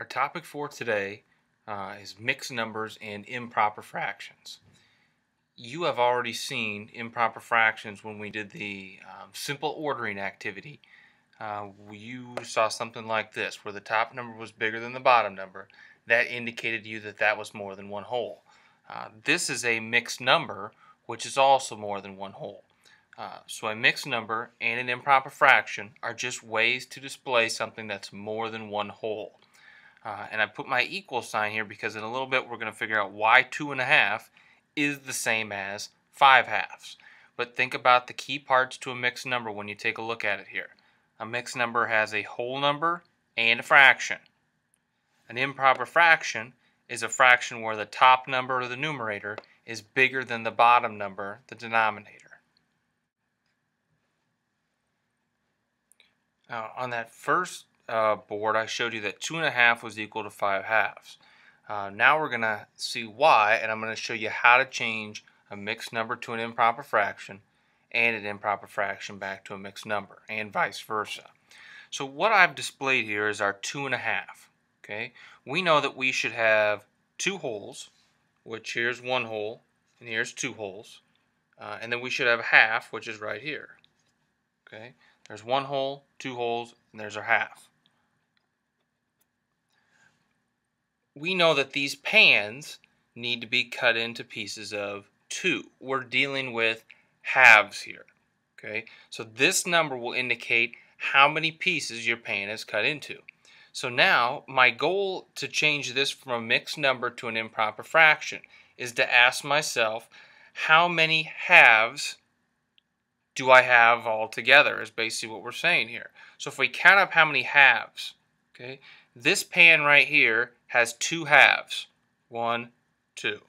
Our topic for today uh, is mixed numbers and improper fractions. You have already seen improper fractions when we did the um, simple ordering activity. Uh, you saw something like this, where the top number was bigger than the bottom number. That indicated to you that that was more than one whole. Uh, this is a mixed number, which is also more than one whole. Uh, so a mixed number and an improper fraction are just ways to display something that's more than one whole. Uh, and I put my equal sign here because in a little bit we're going to figure out why 2 and a half is the same as 5 halves. But think about the key parts to a mixed number when you take a look at it here. A mixed number has a whole number and a fraction. An improper fraction is a fraction where the top number, or the numerator, is bigger than the bottom number, the denominator. Now, on that first uh, board, I showed you that 2 and a half was equal to 5 halves. Uh, now we're going to see why, and I'm going to show you how to change a mixed number to an improper fraction and an improper fraction back to a mixed number, and vice versa. So what I've displayed here is our 2 and a half. Okay, We know that we should have two wholes, which here's one whole and here's two wholes, Uh, and then we should have a half, which is right here. Okay, There's one whole, two wholes, and there's our half. We know that these pans need to be cut into pieces of 2. We're dealing with halves here. Okay, so this number will indicate how many pieces your pan is cut into. So now my goal to change this from a mixed number to an improper fraction is to ask myself how many halves do I have altogether is basically what we're saying here. So if we count up how many halves, okay, this pan right here has two halves. One, two.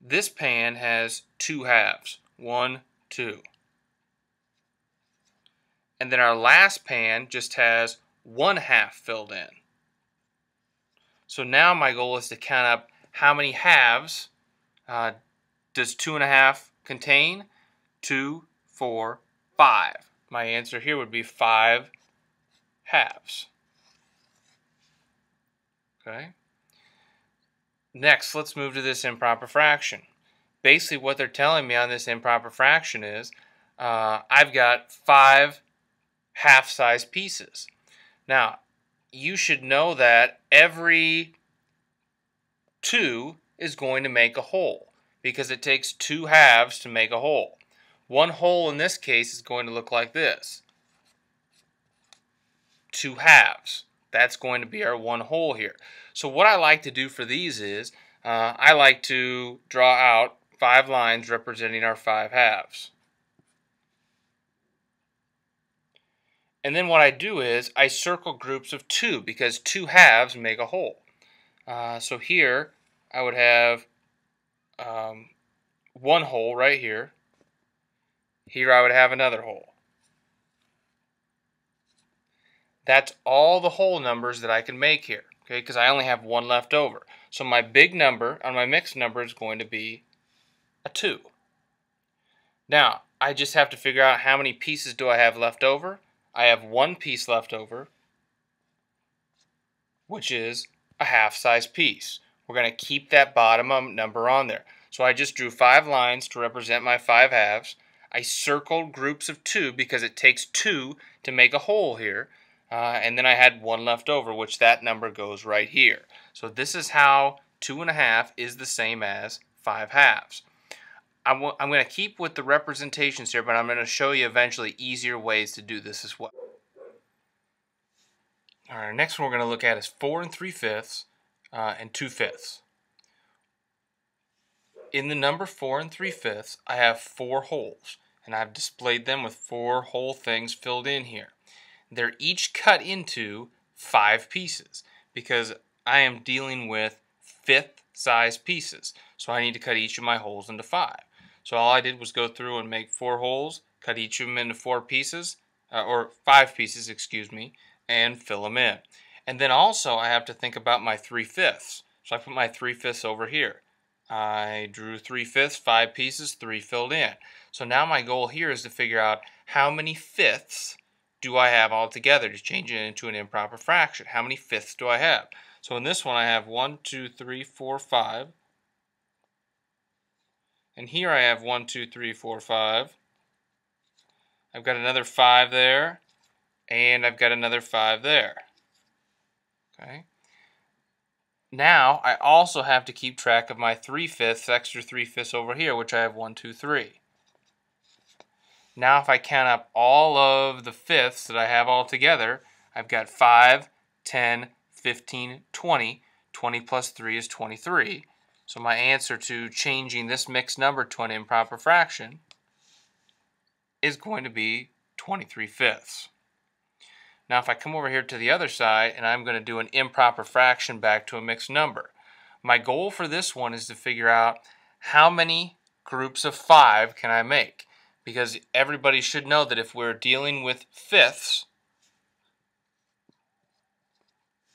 This pan has two halves. One, two. And then our last pan just has one half filled in. So now my goal is to count up how many halves uh, does two and a half contain? Two, four, five. My answer here would be five halves. Okay. Next, let's move to this improper fraction. Basically, what they're telling me on this improper fraction is uh, I've got five half-size pieces. Now, you should know that every two is going to make a whole because it takes two halves to make a whole. One whole in this case is going to look like this. Two halves. That's going to be our one whole here. So what I like to do for these is uh, I like to draw out five lines representing our five halves. And then what I do is I circle groups of two because two halves make a whole. Uh, so here I would have um, one whole right here. Here I would have another whole. That's all the whole numbers that I can make here, okay, because I only have one left over. So my big number on my mixed number is going to be a 2. Now, I just have to figure out how many pieces do I have left over. I have one piece left over, which is a half-size piece. We're going to keep that bottom um, number on there. So I just drew five lines to represent my five halves. I circled groups of two because it takes two to make a whole here. Uh, and then I had one left over, which that number goes right here. So this is how two and a half is the same as five halves. I'm, I'm going to keep with the representations here, but I'm going to show you eventually easier ways to do this as well. All right, next one we're going to look at is 4 and 3 fifths uh, and 2 fifths. In the number 4 and 3 fifths, I have four wholes, and I've displayed them with four whole things filled in here they're each cut into five pieces because I am dealing with fifth size pieces. So I need to cut each of my wholes into five. So all I did was go through and make four wholes, cut each of them into four pieces, uh, or five pieces, excuse me, and fill them in. And then also I have to think about my three fifths. So I put my three fifths over here. I drew three fifths, five pieces, three filled in. So now my goal here is to figure out how many fifths do I have altogether to change it into an improper fraction? How many fifths do I have? So in this one I have 1, 2, 3, 4, 5. And here I have 1, 2, 3, 4, 5. I've got another 5 there. And I've got another 5 there. Okay. Now I also have to keep track of my 3 fifths, extra 3 fifths over here, which I have 1, 2, 3. Now if I count up all of the fifths that I have all together, I've got 5, 10, 15, 20. 20 plus 3 is 23. So my answer to changing this mixed number to an improper fraction is going to be 23 fifths. Now if I come over here to the other side and I'm going to do an improper fraction back to a mixed number, my goal for this one is to figure out how many groups of 5 can I make because everybody should know that if we're dealing with fifths,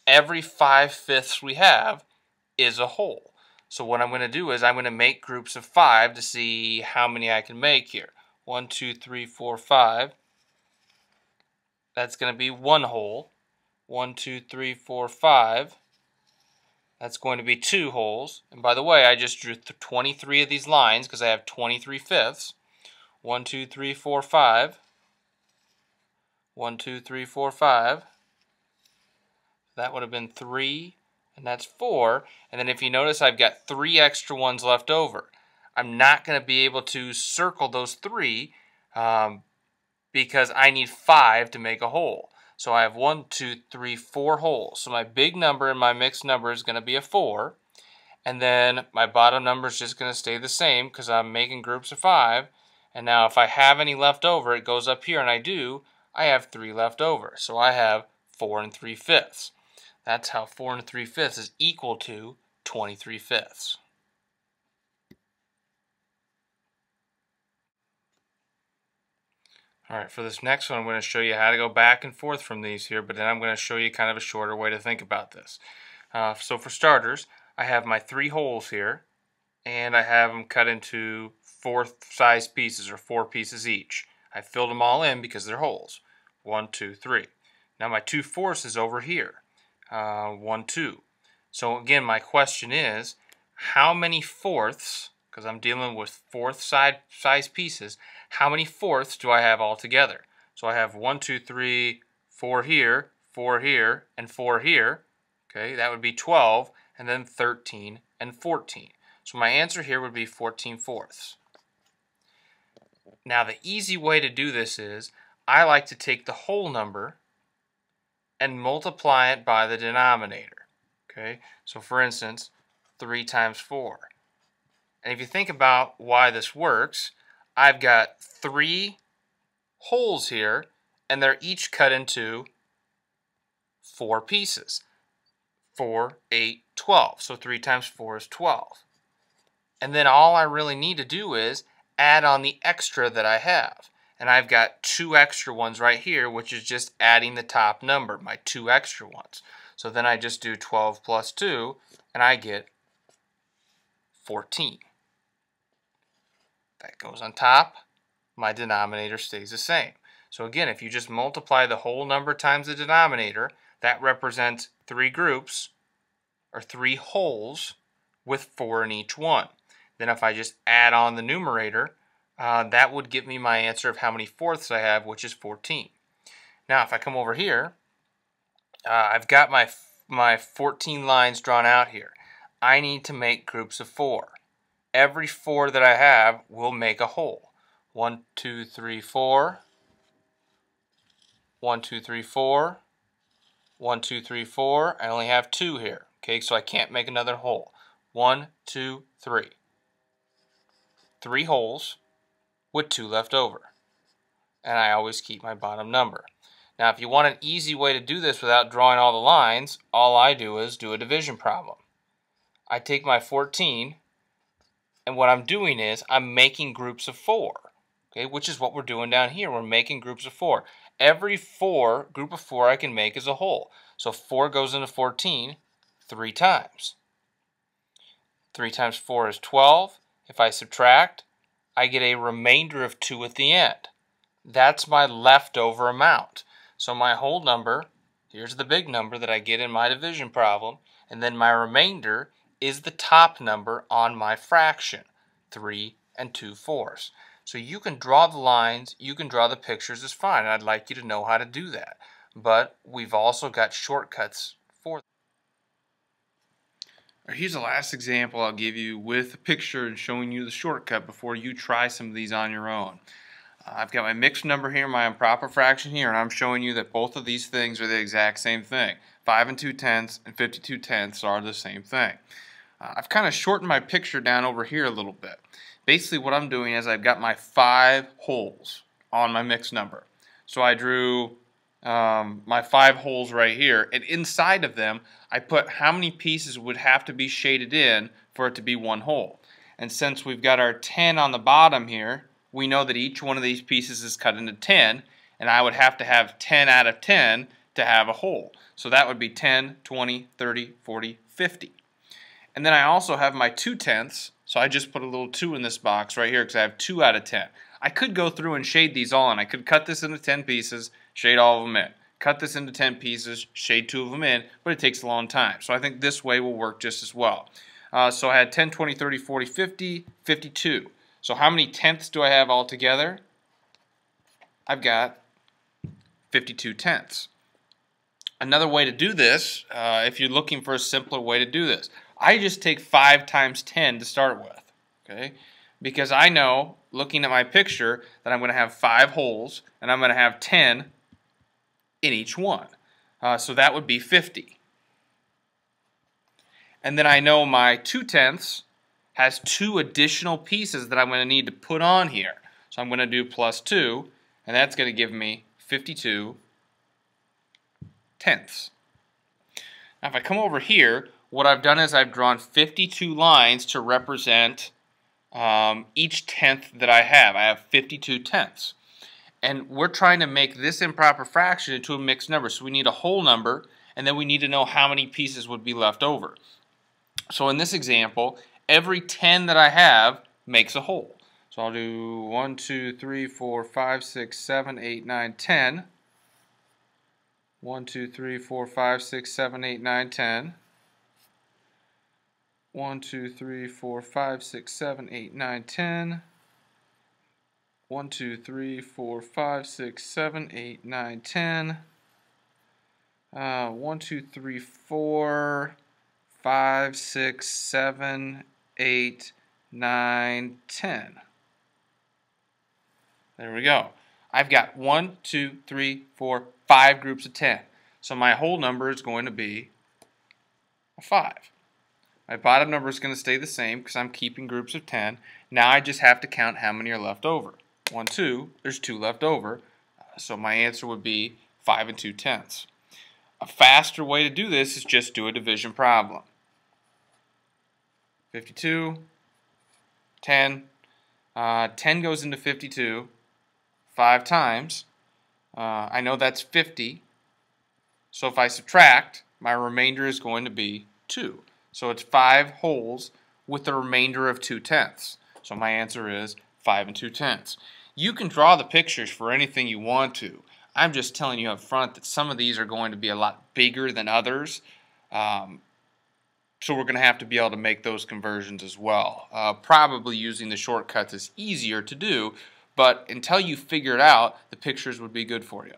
every five fifths we have is a whole. So what I'm going to do is I'm going to make groups of five to see how many I can make here. One, two, three, four, five. That's going to be one whole. One, two, three, four, five. That's going to be two wholes. And by the way, I just drew 23 of these lines because I have 23 fifths. One, two, three, four, five. One, two, three, four, five. That would have been three, and that's four. And then if you notice, I've got three extra ones left over. I'm not going to be able to circle those three um, because I need five to make a whole. So I have one, two, three, four wholes. So my big number in my mixed number is going to be a four. And then my bottom number is just going to stay the same because I'm making groups of five. And now if I have any left over, it goes up here, and I do, I have 3 left over. So I have 4 and 3 fifths. That's how 4 and 3 fifths is equal to 23 fifths. Alright, for this next one, I'm going to show you how to go back and forth from these here, but then I'm going to show you kind of a shorter way to think about this. Uh, so for starters, I have my three wholes here, and I have them cut into four size pieces or four pieces each. I filled them all in because they're wholes. One, two, three. Now my two fourths is over here. Uh, one, two. So again, my question is, how many fourths, because I'm dealing with fourth side size pieces, how many fourths do I have all together? So I have one, two, three, four here, four here, and four here. Okay, that would be 12, and then 13 and 14. So my answer here would be 14 fourths. Now the easy way to do this is I like to take the whole number and multiply it by the denominator. Okay, so for instance, 3 times 4. And if you think about why this works, I've got three wholes here, and they're each cut into four pieces. 4, 8, 12. So 3 times 4 is 12. And then all I really need to do is add on the extra that I have. And I've got two extra ones right here, which is just adding the top number, my two extra ones. So then I just do 12 plus 2, and I get 14. That goes on top. My denominator stays the same. So again, if you just multiply the whole number times the denominator, that represents three groups, or three wholes, with four in each one. Then if I just add on the numerator, uh, that would give me my answer of how many fourths I have, which is 14. Now if I come over here, uh, I've got my, my 14 lines drawn out here. I need to make groups of four. Every four that I have will make a whole. One, two, three, four. One, two, three, four. One, two, three, four. I only have two here. Okay, so I can't make another whole. One, two, three three wholes with two left over. And I always keep my bottom number. Now if you want an easy way to do this without drawing all the lines, all I do is do a division problem. I take my 14 and what I'm doing is I'm making groups of four, okay, which is what we're doing down here. We're making groups of four. Every four, group of four I can make is a whole. So 4 goes into 14 three times. 3 times 4 is 12. If I subtract, I get a remainder of 2 at the end. That's my leftover amount. So my whole number, here's the big number that I get in my division problem, and then my remainder is the top number on my fraction, 3 and 2 fourths. So you can draw the lines, you can draw the pictures, it's fine. I'd like you to know how to do that. But we've also got shortcuts for Here's the last example I'll give you with a picture and showing you the shortcut before you try some of these on your own. Uh, I've got my mixed number here, my improper fraction here, and I'm showing you that both of these things are the exact same thing. 5 and 2 tenths and 52 tenths are the same thing. Uh, I've kind of shortened my picture down over here a little bit. Basically what I'm doing is I've got my five wholes on my mixed number. So I drew um, my five wholes right here, and inside of them I put how many pieces would have to be shaded in for it to be one whole. And since we've got our 10 on the bottom here, we know that each one of these pieces is cut into 10, and I would have to have 10 out of 10 to have a whole. So that would be 10, 20, 30, 40, 50. And then I also have my 2 tenths, so I just put a little 2 in this box right here because I have 2 out of 10. I could go through and shade these all in. I could cut this into 10 pieces, shade all of them in. Cut this into 10 pieces, shade two of them in, but it takes a long time. So I think this way will work just as well. Uh, so I had 10, 20, 30, 40, 50, 52. So how many tenths do I have altogether? I've got 52 tenths. Another way to do this, uh, if you're looking for a simpler way to do this, I just take 5 times 10 to start with. Okay, Because I know, looking at my picture, that I'm going to have 5 wholes, and I'm going to have 10 in each one. Uh, so that would be 50. And then I know my 2 tenths has two additional pieces that I'm going to need to put on here. So I'm going to do plus 2, and that's going to give me 52 tenths. Now if I come over here, what I've done is I've drawn 52 lines to represent um, each tenth that I have. I have 52 tenths. And we're trying to make this improper fraction into a mixed number. So we need a whole number, and then we need to know how many pieces would be left over. So in this example, every 10 that I have makes a whole. So I'll do 1, 2, 3, 4, 5, 6, 7, 8, 9, 10. 1, 2, 3, 4, 5, 6, 7, 8, 9, 10. 1, 2, 3, 4, 5, 6, 7, 8, 9, 10. 1, 2, 3, 4, 5, 6, 7, 8, 9, 10. Uh, 1, 2, 3, 4, 5, 6, 7, 8, 9, 10. There we go. I've got 1, 2, 3, 4, 5 groups of 10. So my whole number is going to be a 5. My bottom number is going to stay the same because I'm keeping groups of 10. Now I just have to count how many are left over. 1, 2, there's 2 left over. So my answer would be 5 and 2 tenths. A faster way to do this is just do a division problem. 52, 10. Uh, 10 goes into 52 five times. Uh, I know that's 50. So if I subtract, my remainder is going to be 2. So it's 5 wholes with the remainder of 2 tenths. So my answer is 5 and 2 tenths. You can draw the pictures for anything you want to. I'm just telling you up front that some of these are going to be a lot bigger than others. Um, so we're going to have to be able to make those conversions as well. Uh, probably using the shortcuts is easier to do, but until you figure it out, the pictures would be good for you.